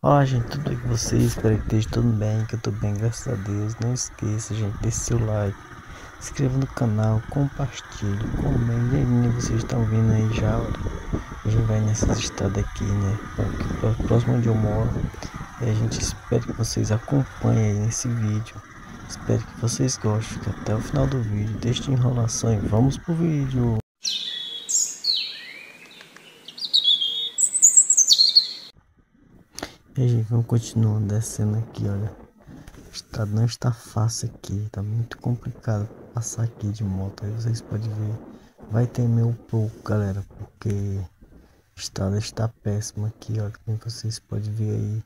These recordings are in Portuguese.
Olá gente, tudo bem com vocês? Espero que esteja tudo bem, que eu tô bem, graças a Deus. Não esqueça, gente, deixe seu like, se inscreva no canal, compartilhe, comente. E vocês estão vindo aí já, olha. A gente vai nessa estrada aqui, né? Aqui, próximo onde eu moro. E a gente espera que vocês acompanhem aí nesse vídeo. Espero que vocês gostem. Fique até o final do vídeo. Deixe de enrolação e vamos pro vídeo. E aí, vamos continuar descendo aqui, olha. A estrada não está fácil aqui, tá muito complicado passar aqui de moto. Aí vocês podem ver, vai temer um pouco, galera, porque a estrada está péssima aqui, olha. Como vocês podem ver aí,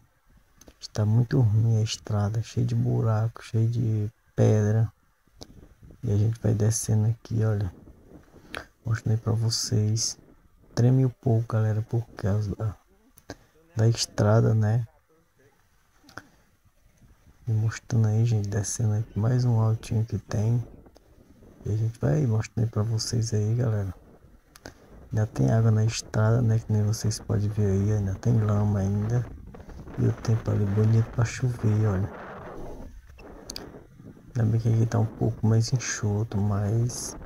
está muito ruim a estrada, cheia de buraco, cheia de pedra. E a gente vai descendo aqui, olha. Mostrei para vocês. Treme um pouco, galera, por causa da da estrada, né? E mostrando aí, gente, descendo aqui mais um altinho que tem. E a gente vai mostrando para vocês aí, galera. Ainda tem água na estrada, né? Que nem vocês podem ver aí, ainda tem lama ainda. E o tempo ali bonito para chover, olha. Ainda bem que aqui tá um pouco mais enxuto, mas...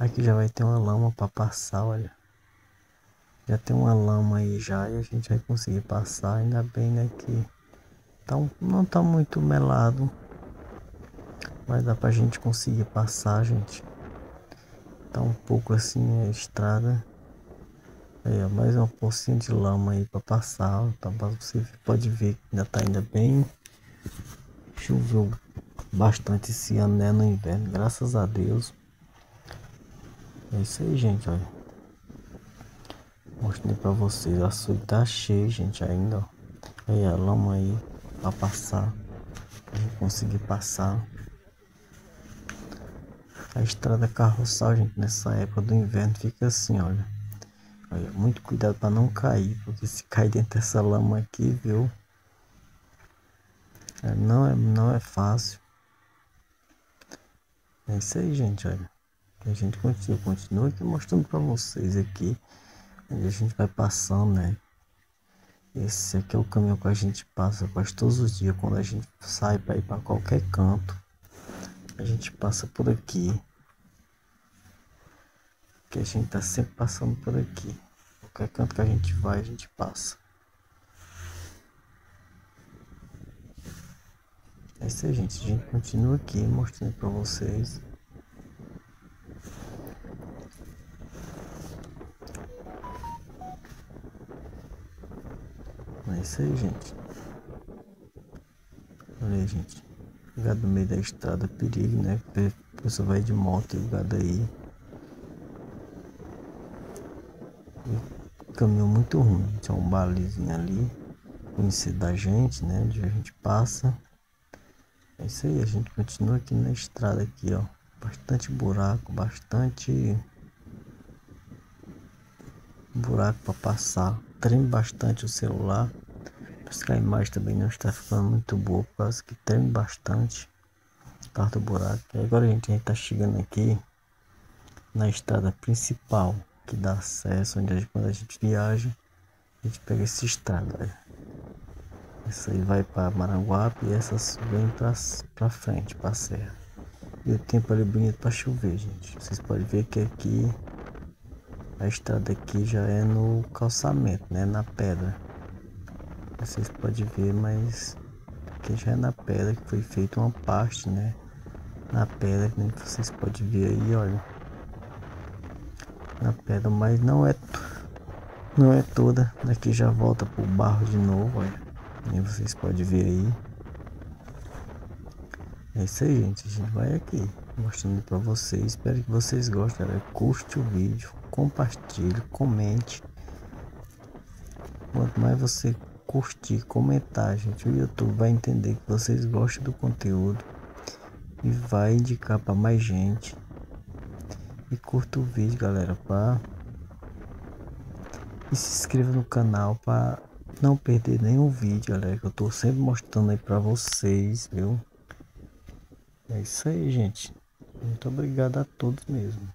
Aqui já vai ter uma lama para passar, olha. Já tem uma lama aí já e a gente vai conseguir passar. Ainda bem né, que tá um, não tá muito melado. Mas dá pra gente conseguir passar, gente. Tá um pouco assim a estrada. Aí, ó, mais uma pocinha de lama aí pra passar. Então você pode ver que ainda tá ainda bem. Choveu bastante esse ano, né, no inverno, graças a Deus. É isso aí, gente, olha. Mostrei pra vocês, o açude tá cheio, gente, ainda, ó. Aí a lama aí, pra passar. Pra conseguir passar. A estrada carroçal, gente, nessa época do inverno fica assim, olha. olha muito cuidado para não cair, porque se cair dentro dessa lama aqui, viu? É, não, é, não é fácil. É isso aí, gente, olha. A gente continua, continua aqui mostrando para vocês aqui a gente vai passando, né? Esse aqui é o caminho que a gente passa quase todos os dias quando a gente sai para ir para qualquer canto. A gente passa por aqui. Que a gente tá sempre passando por aqui. Qualquer canto que a gente vai, a gente passa. É isso aí, gente. A gente continua aqui mostrando para vocês. Isso aí, gente. Olha aí, gente. Gado no meio da estrada, perigo, né? A pessoa vai de moto e o gado aí. caminho muito ruim. Tinha um balizinho ali. Conhecido da gente, né? Onde a gente passa. É isso aí, a gente continua aqui na estrada aqui, ó. Bastante buraco, bastante buraco para passar. Treme bastante o celular. Parece que a imagem também não está ficando muito boa, por causa que treme bastante. Tarta buraco. E agora a gente está chegando aqui na estrada principal que dá acesso, onde a gente, quando a gente viaja, a gente pega essa estrada. Olha. Essa aí vai para Maranguape e essas vem para frente, para serra. E o tempo ali é bonito para chover, gente. Vocês podem ver que aqui a estrada aqui já é no calçamento, né? Na pedra. Vocês podem ver, mas aqui já é na pedra que foi feita uma parte, né? Na pedra, que vocês podem ver aí, olha. Na pedra, mas não é não é toda. Daqui já volta pro barro de novo, olha. Nem vocês podem ver aí. É isso aí, gente. A gente vai aqui mostrando para vocês. Espero que vocês gostem. Galera. Curte o vídeo, compartilhe, comente. Quanto mais você curtir, comentar, gente, o YouTube vai entender que vocês gostam do conteúdo e vai indicar para mais gente. E curta o vídeo, galera, para e se inscreva no canal para não perder nenhum vídeo, galera, que eu tô sempre mostrando aí para vocês, viu? É isso aí, gente. Muito obrigado a todos mesmo.